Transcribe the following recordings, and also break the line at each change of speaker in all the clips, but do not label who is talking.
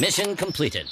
Mission completed.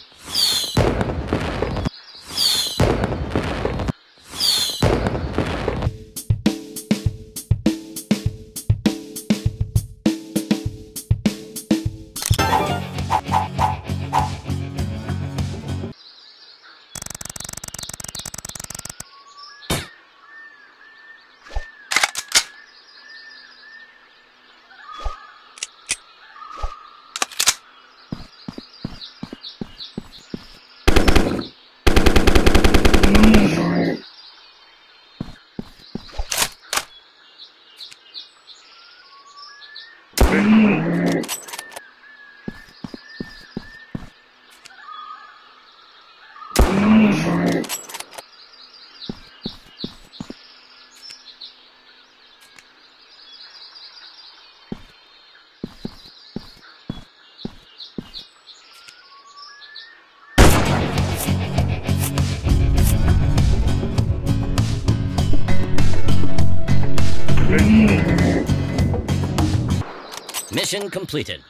Good. Mission completed.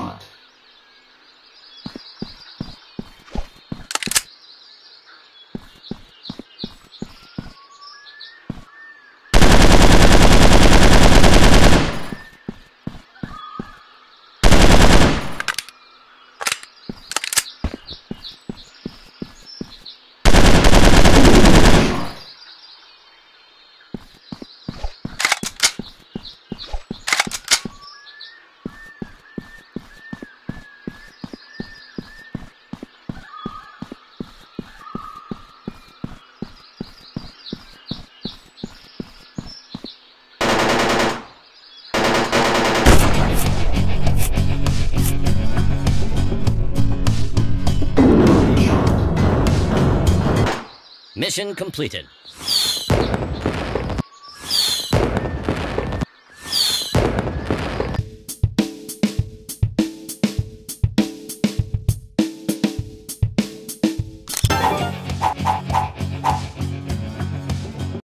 God Mission completed.